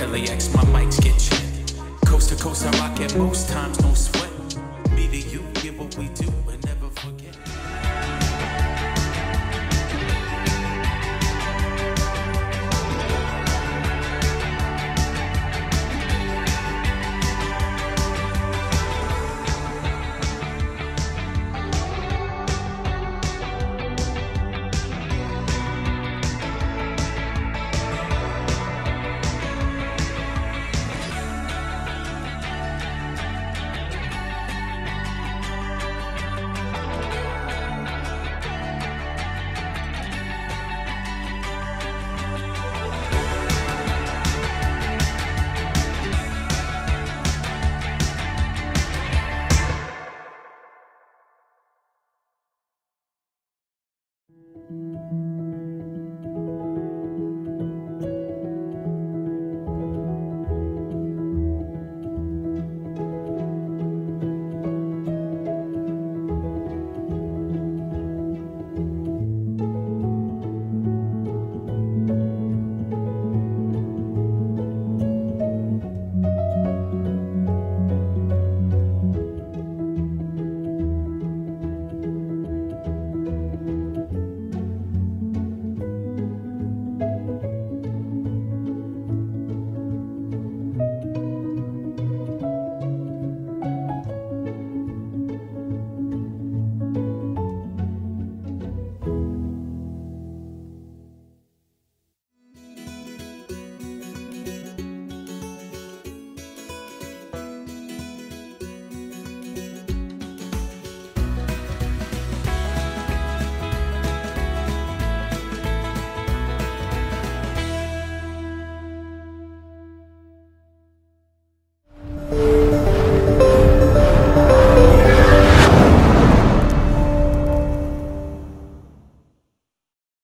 LAX, my mics get chipped. Coast to coast, I rock it most times, no sweat. Me to you, give what we do